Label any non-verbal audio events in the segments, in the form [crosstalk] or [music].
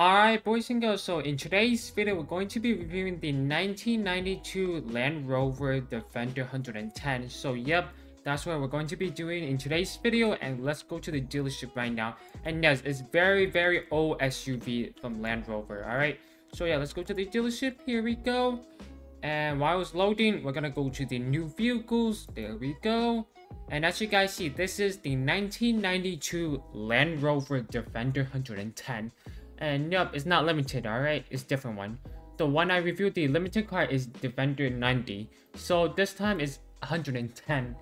Alright boys and girls, so in today's video we're going to be reviewing the 1992 Land Rover Defender 110. So yep, that's what we're going to be doing in today's video and let's go to the dealership right now. And yes, it's very very old SUV from Land Rover, alright? So yeah, let's go to the dealership, here we go. And while it's loading, we're gonna go to the new vehicles, there we go. And as you guys see, this is the 1992 Land Rover Defender 110. And nope, it's not limited, alright? It's different one. The one I reviewed, the limited car is Defender 90. So this time is 110.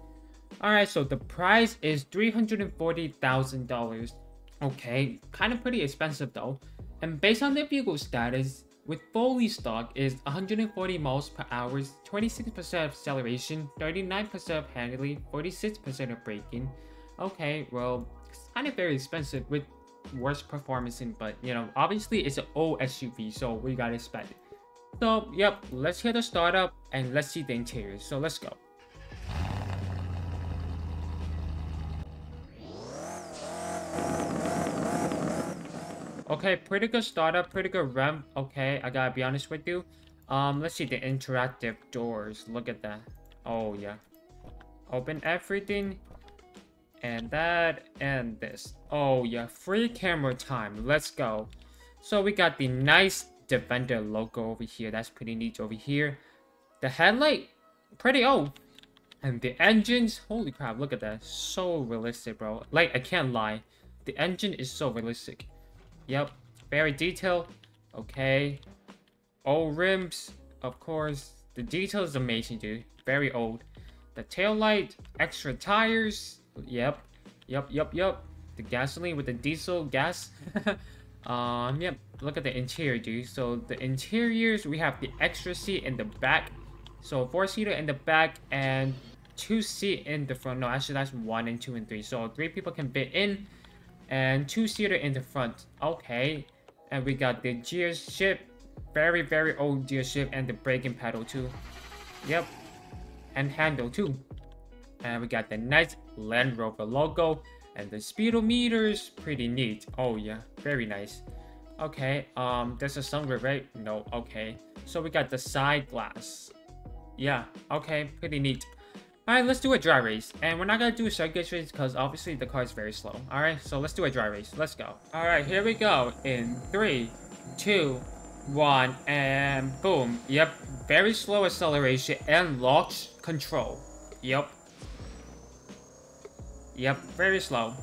Alright, so the price is $340,000. Okay, kind of pretty expensive though. And based on the vehicle status, with fully stock is 140 miles per hour, 26% acceleration, 39% of handling, 46% of braking. Okay, well, it's kind of very expensive with worst performance in, but you know, obviously it's an old SUV, so we gotta expect. So, yep, let's hit the startup and let's see the interior. So let's go. Okay, pretty good startup, pretty good ramp. Okay, I gotta be honest with you. Um, let's see the interactive doors. Look at that. Oh yeah. Open everything and that and this. Oh yeah free camera time. Let's go. So we got the nice defender logo over here. That's pretty neat over here. The headlight pretty old. And the engines holy crap look at that. So realistic bro. Like i can't lie. The engine is so realistic. Yep very detailed. Okay. Old rims of course. The detail is amazing dude. Very old. The tail light extra tires Yep. Yep, yep, yep. The gasoline with the diesel gas. [laughs] um, yep. Look at the interior, dude. So the interiors, we have the extra seat in the back. So four-seater in the back and two seat in the front. No, actually that's one and two and three. So three people can fit in and two-seater in the front. Okay. And we got the gear shift. Very, very old gear shift and the braking pedal too. Yep. And handle too. And we got the nice Land Rover logo. And the speedometer is pretty neat. Oh yeah, very nice. Okay, um, there's a sunroof, right? No, okay. So we got the side glass. Yeah, okay, pretty neat. Alright, let's do a dry race. And we're not gonna do a circuit race because obviously the car is very slow. Alright, so let's do a dry race. Let's go. Alright, here we go. In three, two, one, and boom. Yep, very slow acceleration and launch control. Yep, Yep, very slow.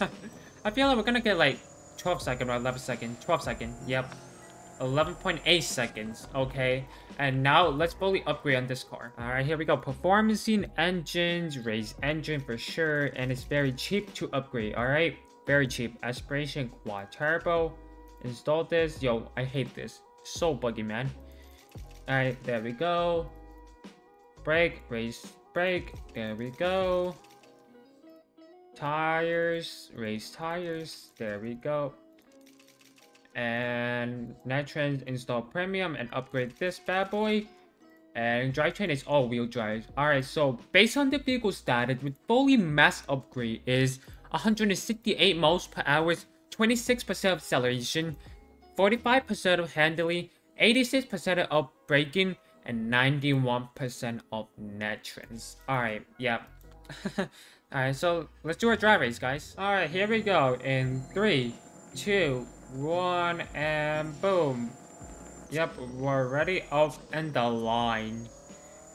[laughs] I feel like we're gonna get like 12 second or 11 second. 12 second, yep. 11.8 seconds, okay. And now let's fully upgrade on this car. Alright, here we go. Performance engines, race engine for sure. And it's very cheap to upgrade, alright? Very cheap. Aspiration quad turbo. Install this. Yo, I hate this. So buggy, man. Alright, there we go. Brake, race, brake. There we go. Tires, race tires, there we go. And Nitrous install premium and upgrade this bad boy. And drivetrain is all-wheel drive. Alright, so based on the vehicle status with fully mass upgrade is 168 miles per hour, 26% of acceleration, 45% of handling, 86% of braking, and 91% of net trends. Alright, yeah. [laughs] Alright, so let's do our dry race, guys. Alright, here we go. In three, two, one, and boom. Yep, we're ready off in the line.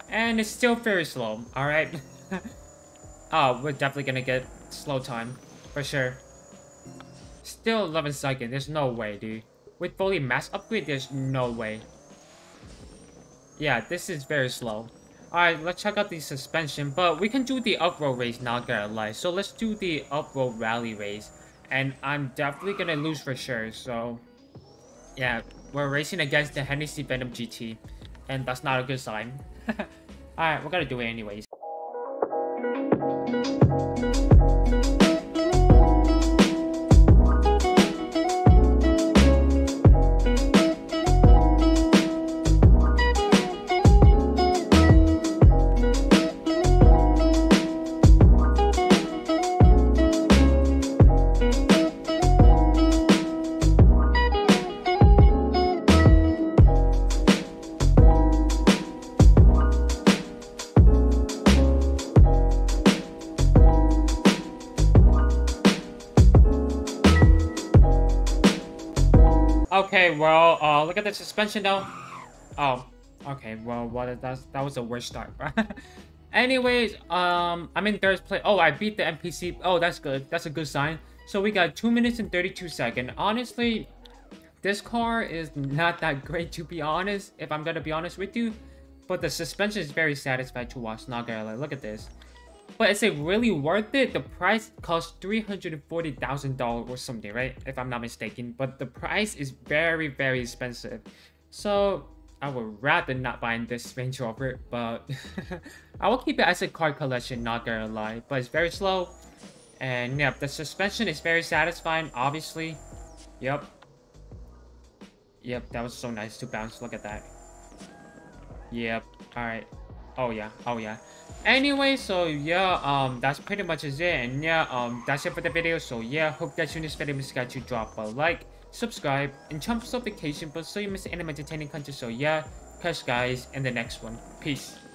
And it's still very slow, alright? [laughs] oh, we're definitely gonna get slow time, for sure. Still 11 seconds, there's no way, dude. With fully mass upgrade, there's no way. Yeah, this is very slow. Alright, let's check out the suspension, but we can do the up-road race, not gonna lie. So let's do the up-road rally race. And I'm definitely gonna lose for sure, so... Yeah, we're racing against the Hennessy Venom GT. And that's not a good sign. [laughs] Alright, we're gonna do it anyways. Okay, well, uh, look at the suspension though. Oh, okay, well, what that that was a worst start. [laughs] Anyways, um, I'm in third place. Oh, I beat the NPC. Oh, that's good. That's a good sign. So we got 2 minutes and 32 seconds. Honestly, this car is not that great to be honest, if I'm gonna be honest with you. But the suspension is very satisfying to watch, not gonna lie. Look at this. But is it really worth it? The price costs $340,000 or something, right? If I'm not mistaken. But the price is very, very expensive. So, I would rather not buy this Range Rover, but [laughs] I will keep it as a car collection, not gonna lie. But it's very slow. And yeah, the suspension is very satisfying, obviously. Yep. Yep, that was so nice to bounce. Look at that. Yep. Alright. Oh yeah. Oh yeah. Anyway, so yeah, um, that's pretty much it. And yeah, um, that's it for the video. So yeah, hope that you this video you drop a like, subscribe, and jump notification bell so you miss any entertaining content. So yeah, catch guys in the next one. Peace.